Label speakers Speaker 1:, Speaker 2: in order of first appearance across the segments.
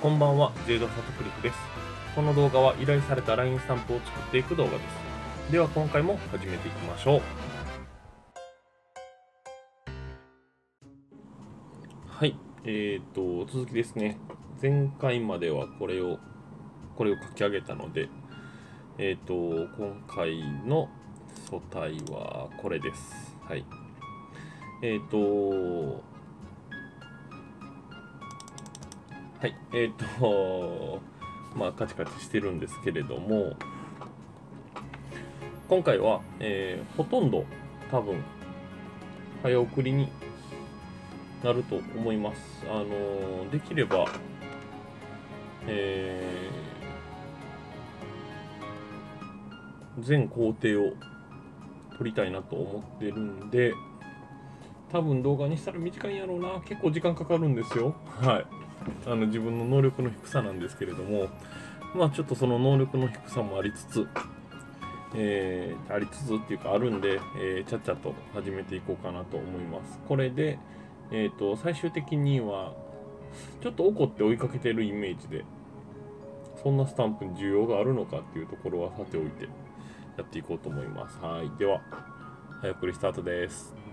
Speaker 1: こんばんは、ジェイド・サトクリフです。この動画は依頼された LINE スタンプを作っていく動画です。では今回も始めていきましょう。はい、えーと、続きですね。前回まではこれを、これを書き上げたので、えーと、今回の素体はこれです。はい。えーと、はい、えっ、と、まあ、カチカチしてるんですけれども、今回は、えーほとんど多分、早送りになると思います。あのできれば、えー全工程を撮りたいなと思ってるんで、多分動画にしたら短いんやろうな。結構時間かかるんですよ。はい。あの自分の能力の低さなんですけれども、まあちょっとその能力の低さもありつつ、えーありつつっていうかあるんで、えーちゃっちゃと始めていこうかなと思います。これで、えっ、と、最終的には、ちょっと怒って追いかけてるイメージで、そんなスタンプに需要があるのかっていうところはさておいて、やっていこうと思います。はい。では、早送りスタートです。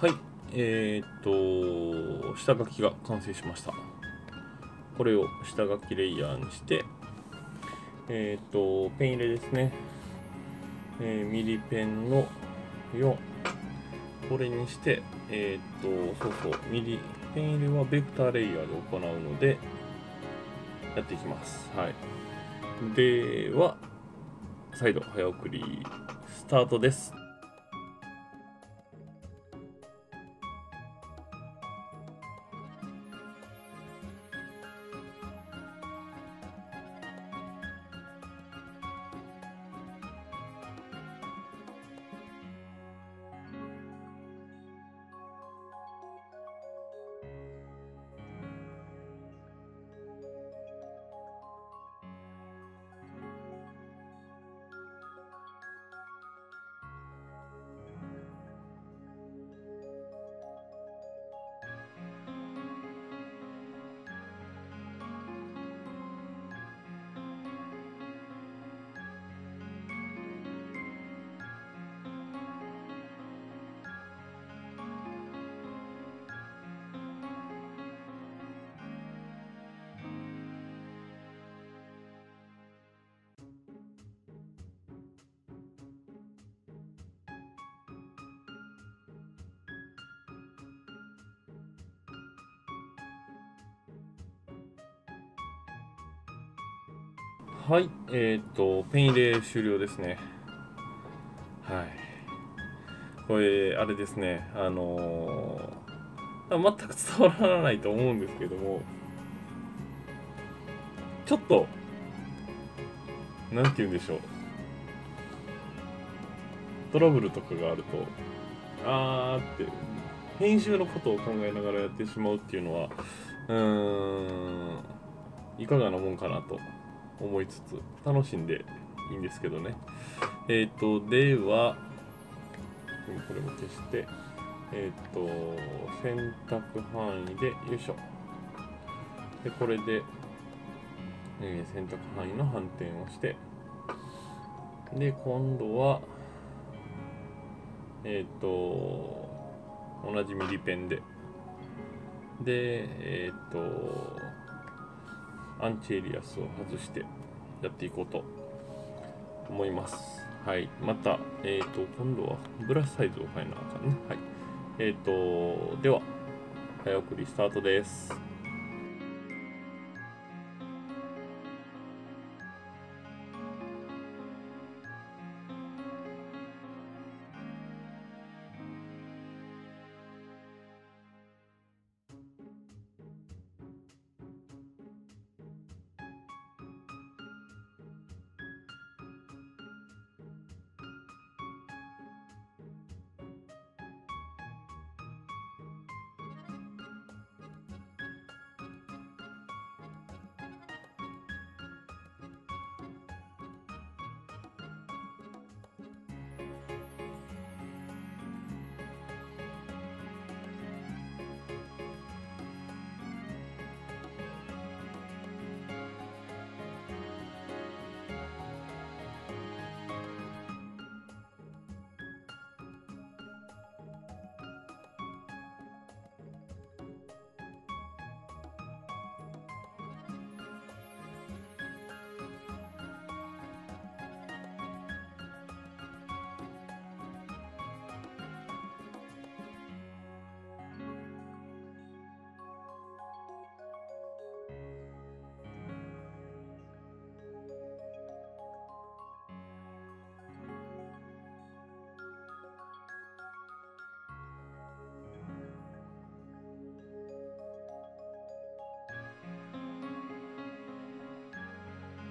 Speaker 1: はい、えーっと、下書きが完成しました。これを下書きレイヤーにして、えーっと、ペン入れですね。えーミリペンの4、これにして、えーっと、そうそう、ミリ、ペン入れはベクターレイヤーで行うので、やっていきます。はい。では、再度早送りスタートです。はい、えーっと、ペン入れ終了ですね。はい。これ、あれですね、あのー全く伝わらないと思うんですけども、ちょっと、なんて言うんでしょう。トラブルとかがあると、あーって、編集のことを考えながらやってしまうっていうのは、うーん、いかがなもんかなと思いつつ楽しんでいいんですけどね。えっ、とではこれも消してえっ、と選択範囲でよいしょ。でこれで、えー選択範囲の反転をしてで今度はえっ、と同じミリペンで。でえっ、とアンチエリアスを外してやっていこうと思います。はい。また、えっ、と、今度はブラシサイズを変えなあかんね。はい。えっ、と、では、早送りスタートです。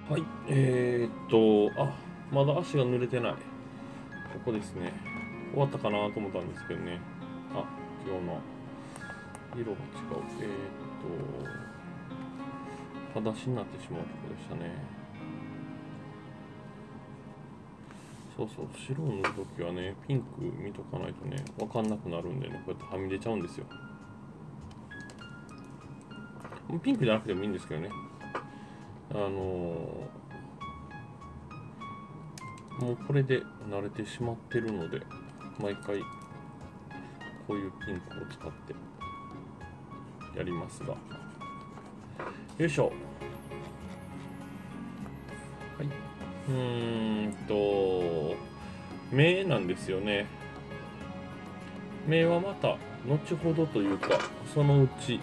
Speaker 1: はいえー、っとあまだ足が濡れてない。ここですね。終わったかなと思ったんですけどね。あ違うな色が違う。えー、っと裸足になってしまうとこでしたね。そうそう白を塗るときはねピンク見とかないとね分かんなくなるんでねこうやってはみ出ちゃうんですよ。ピンクじゃなくてもいいんですけどね。あの、もうこれで慣れてしまってるので毎回こういうピンクを使ってやりますが。よいしょ。はい。うーんと目なんですよね。目はまた後ほどというかそのうち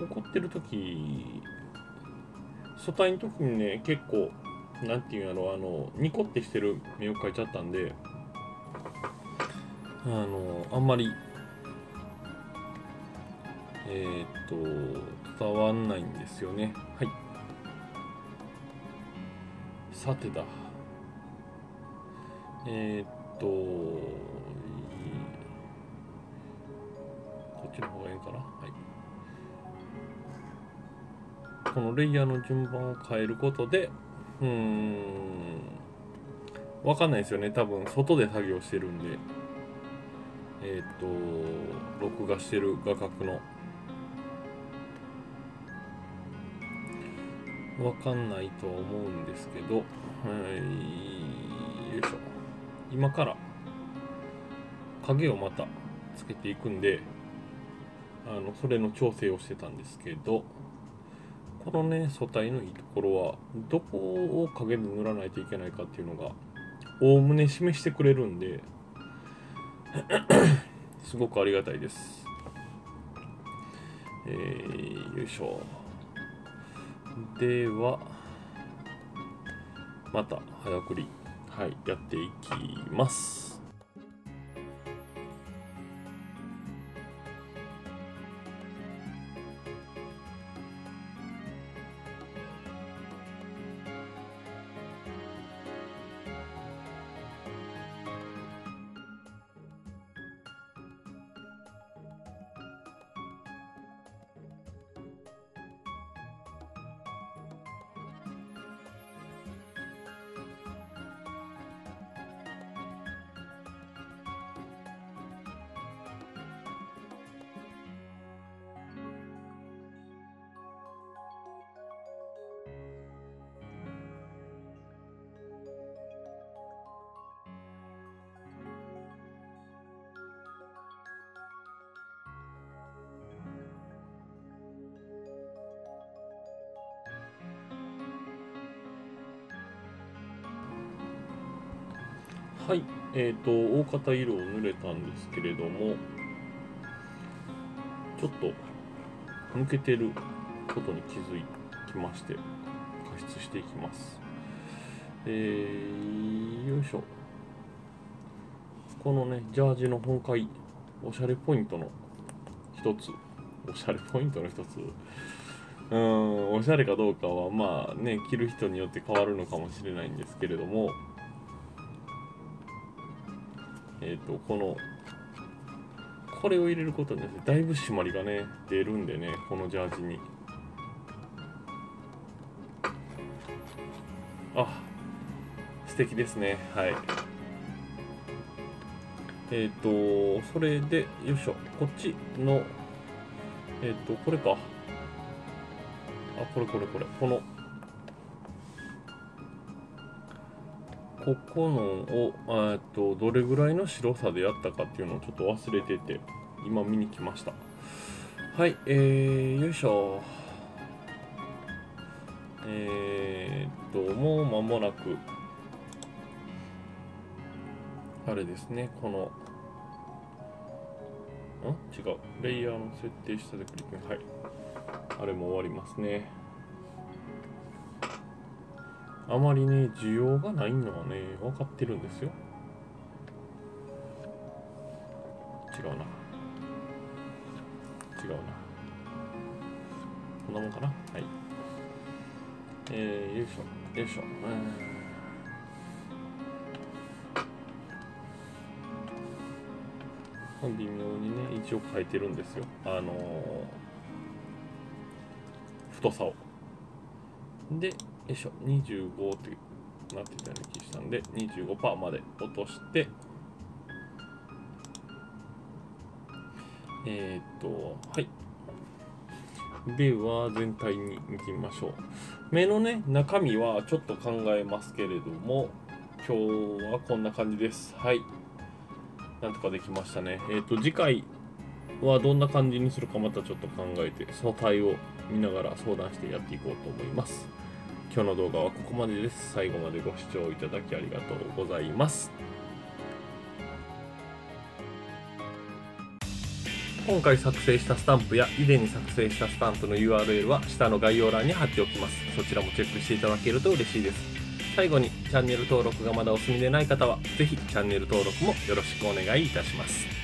Speaker 1: 怒ってる時素体の時にね結構なんていうんやろあのニコってしてる目を描いちゃったんであのあんまりえー、っと伝わんないんですよね。はい。さてだ。えー、っとこっちの方がいいかな？はい。このレイヤーの順番を変えることでうーんわかんないですよね。多分外で作業してるんで。えっ、と録画してる画角の。わかんないとは思うんですけど。はいよいしょ。今から影をまたつけていくんであのそれの調整をしてたんですけど。このね素体のいいところはどこを影で塗らないといけないかっていうのがおおむね示してくれるんで すごくありがたいです。えー、よいしょ。ではまた早送り。はいやっていきます。はい、え、ー、と大方色を塗れたんですけれどもちょっと抜けてることに気づきまして加湿していきます。えー、よいしょ。このねジャージの本会おしゃれポイントの一つ。おしゃれポイントの一つ。うんおしゃれかどうかはまあね着る人によって変わるのかもしれないんですけれども。えっ、ー、とこのこれを入れることによってだいぶ締まりがね出るんでねこのジャージに。あ素敵ですね。はい。えっ、ー、とそれでよいしょ。こっちのえっ、ー、とこれか。あこれこれこれ。このここのを、えっと、どれぐらいの白さでやったかっていうのをちょっと忘れてて、今見に来ました。はい、えー、よいしょ。えー、っと、もう間もなく、あれですね、この、ん？違う。レイヤーの設定下でクリック。はい。あれも終わりますね。あまりね需要がないのはね分かってるんですよ。違うな。違うな。こんなもんかな？はい。えー、よいしょ。よいしょ、うん、微妙にね一応変えてるんですよ。あのー、太さを。でいしょ。25ってなってたような気したんで25%まで落として。えー、っとはい。では全体に見てみましょう。目のね中身はちょっと考えますけれども今日はこんな感じです。はい。なんとかできましたね。えー、っと次回はどんな感じにするかまたちょっと考えて素体を見ながら相談してやっていこうと思います。今日の動画はここまでです。最後までご視聴いただきありがとうございます。今回作成したスタンプや以前に作成したスタンプの URL は下の概要欄に貼っておきます。そちらもチェックしていただけると嬉しいです。最後にチャンネル登録がまだお済みでない方は是非チャンネル登録もよろしくお願いいたします。